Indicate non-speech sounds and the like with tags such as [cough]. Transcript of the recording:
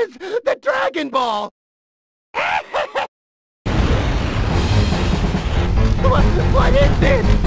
is The Dragon Ball! [laughs] what, what is this?